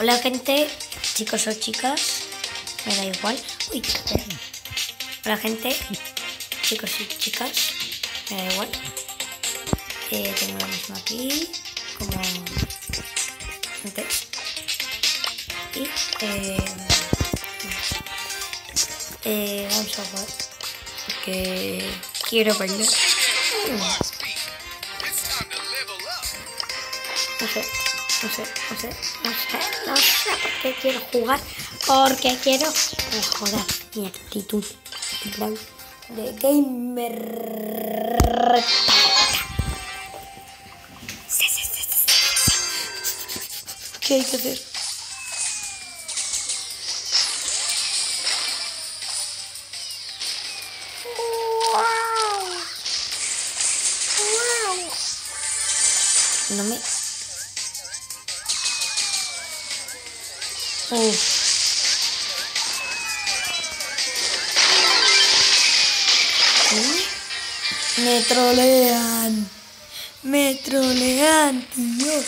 Hola gente, chicos o chicas, me da igual. Uy. Hola gente, chicos y chicas, me da igual. Eh, tengo lo mismo aquí, como antes. Y eh, eh, vamos a jugar porque quiero verlo. No sé, no sé, no sé, no sé, no sé por qué quiero jugar. Porque quiero mejorar mi actitud. De gamer. ¿Qué hay que hacer? Me trolean. Me trolean, tío.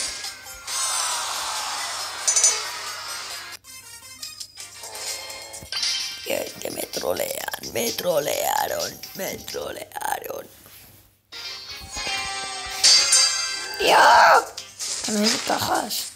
Que me trolean, me trolearon, me trolearon. ¡Ya! Hay cajas.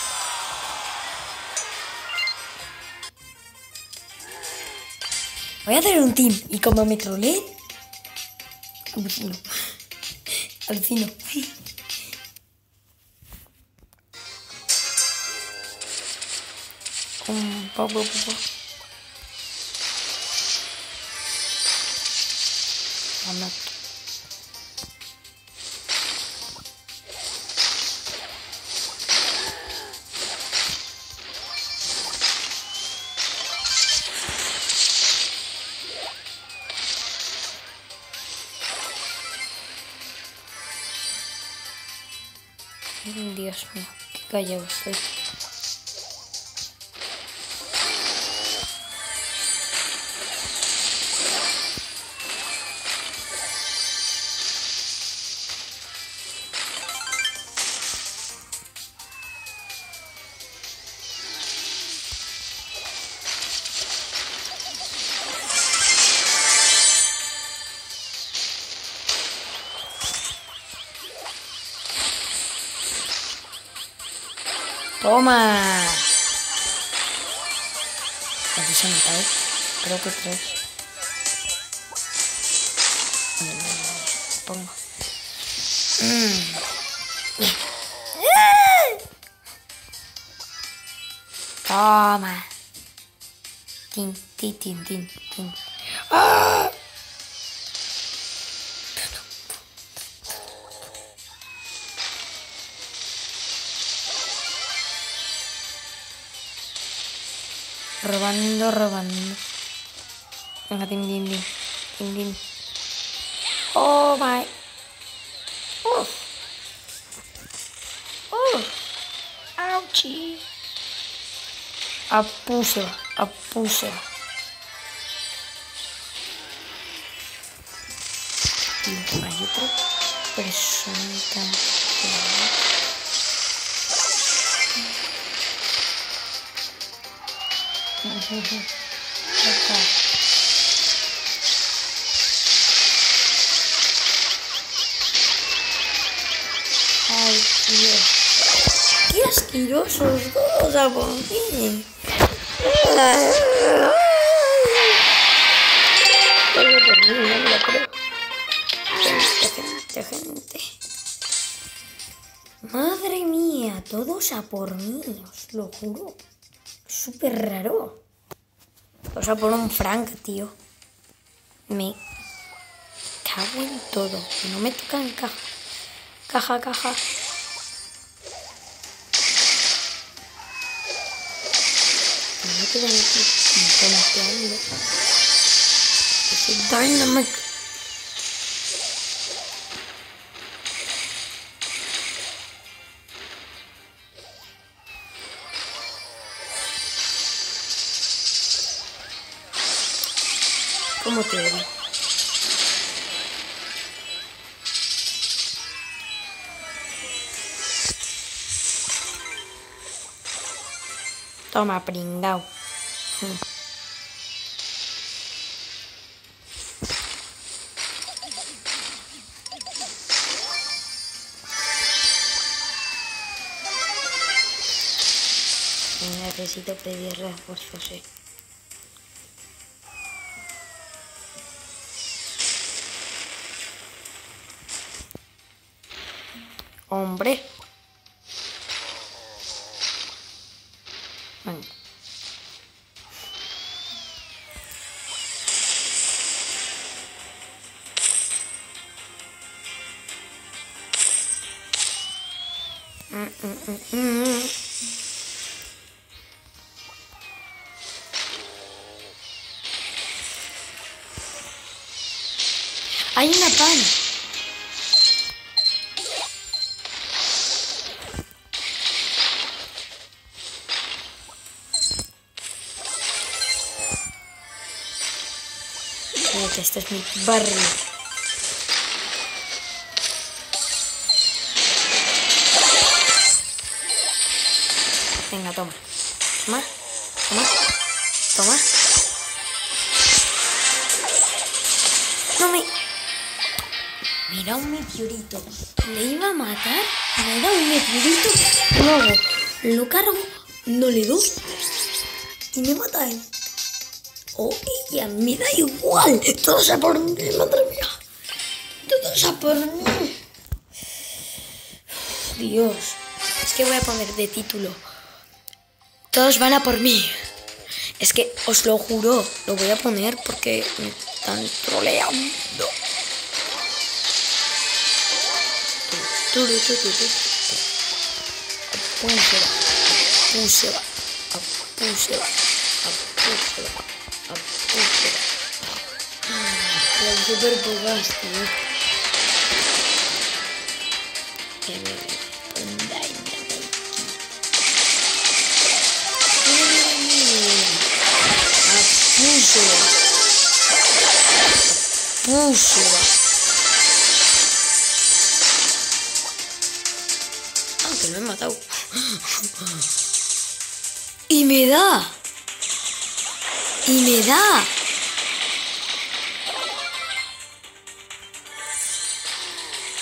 Voy a hacer un team y como me troleen, alucino. Alucino. Poco, poco. Vamos. Dios Пускай я услышу. Estoy. Toma. ¿Cuántos se han matado? Creo que tres. Pongo. Mm. Toma. Tin, tin, tin, tin, tin. ¡Ah! Robando, robando. Venga, tim, tim, tim. Tim, tim. Oh my. Uf. Auchi. Apuso, apuso. Y hay otra persona también. Acá. Ay, Dios. Qué asquerosos todos a por mí. Tengo por mí, no me lo creo. Gente, gente, gente. Madre mía, todos a por mí, os lo juro. Súper raro. O sea, por un Frank, tío. Me cago en todo. No me tocan caja. Caja, caja. Me quedan aquí. Ese Dynamite. ¿Cómo te odio? Toma, pringao. Mm. Necesito pedir refuerzos, eh. Hombre. Venga. Mm, mm, mm. Hay una pan. Que este es mi barrio. Venga, toma. Toma. Toma. Toma. No me... Mira un meteorito. ¿Le iba a matar? Me da un meteorito. Luego lo cargo, no le doy. Y me mata él. O ella, me da igual. Todo sea por mí, madre mía. Todo sea por mí. Dios. Es que voy a poner de título. Todos van a por mí. Es que os lo juro, lo voy a poner porque me están troleando. Apúsela, apúsela, apúsela, apúsela. La super pogaste, ¿eh? Que me ponga en la Apúsela. Apúsela. Ah, que lo he matado. Y me da. Y me da.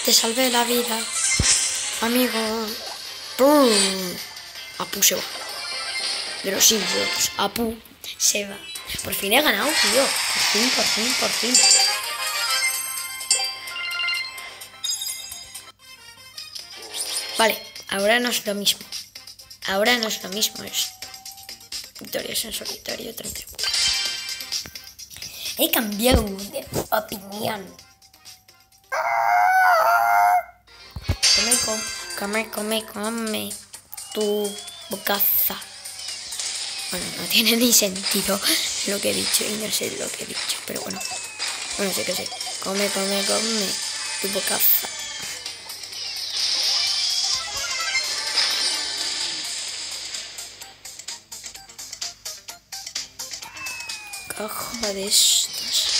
Te salvé la vida, amigo. Apu se va. De los Simpsons. Apu se va. Por fin he ganado, tío. Por fin, por fin, por fin. Vale, ahora no es lo mismo. Ahora no es lo mismo esto. Victorias en solitario 34. He cambiado de opinión. Come, come, come, come, come tu bocaza. Bueno, no tiene ni sentido lo que he dicho y no sé lo que he dicho, pero bueno. Bueno, sé que sé. Come, come, come tu bocaza. Caja de estas.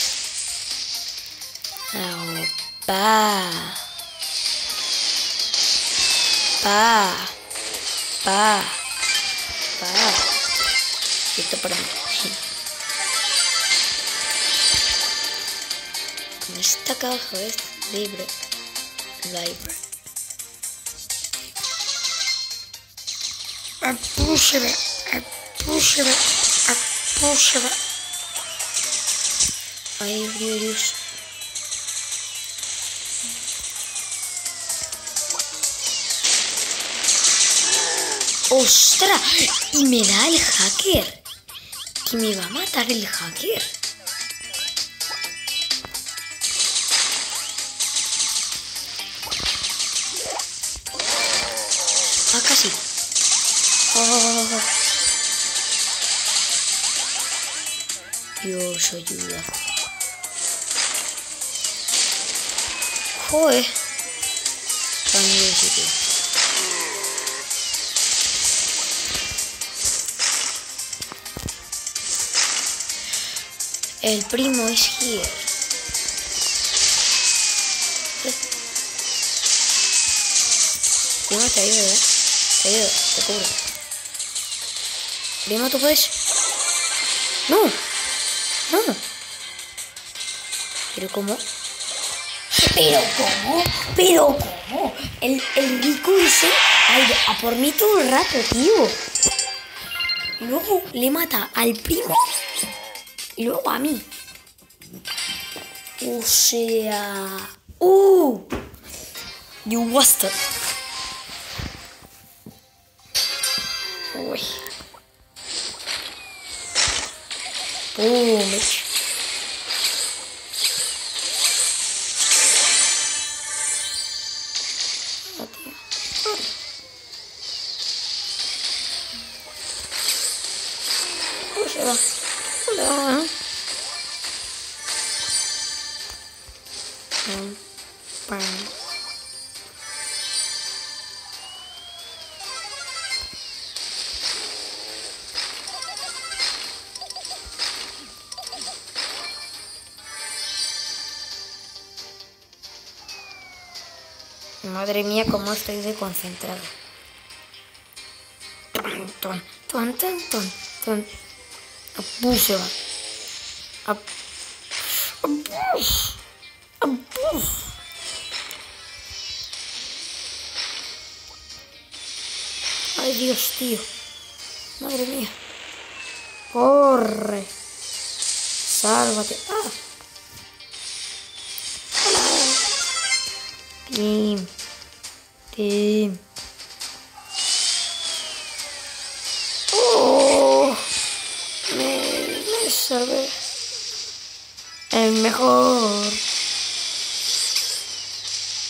Opa. Pa. Pa. Pa. Esto para mí. Esta caja es libre. Libre. Apúseme. Apúseme. Apúseme. Ay, Dios. ¡Ostras! Y me da el hacker. Que me va a matar el hacker. Ah, casi. Oh. Dios ayuda. Joder. Tan El primo es here. Primo te ido, eh. Te ido, te cubro. Primo, ¿tú puedes? No. No. ¿Pero cómo? ¿Pero cómo? ¿Pero cómo? El, el ha ido a por mí todo el rato, tío. Luego le mata al primo y luego a mí. O sea... ¡Uh! You bastard. Hola. Pam. Madre mía, cómo estoy desconcentrado. Ton, ton, ton, ton, ton, ton. Abuso. Ab- Abus. Abus. Ay, Dios, tío. Madre mía. Corre. Sálvate. Ah. Team. Oh. Mejor.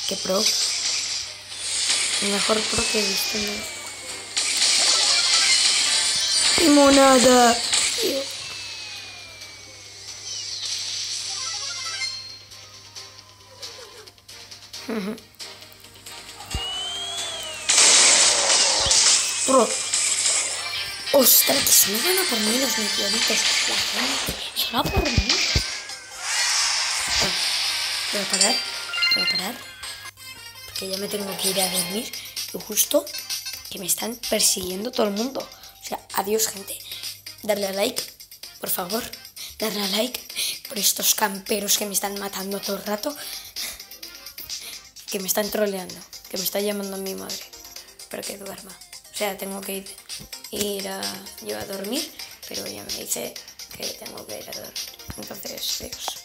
¿Qué pro? El mejor pro que he visto. ¿no? Limonada. Bro. Ostras, que se me van a por mí los meteoritos. La gente. Se va por mí. Voy a parar. Voy a parar. Porque ya me tengo que ir a dormir. Y justo que me están persiguiendo todo el mundo. O sea, adiós, gente. Darle a like, por favor. Darle a like por estos camperos que me están matando todo el rato. Que me están troleando. Que me está llamando mi madre. Para que duerma. O sea, tengo que ir, a, yo a dormir. Pero ella me dice que tengo que ir a dormir. Entonces, Dios.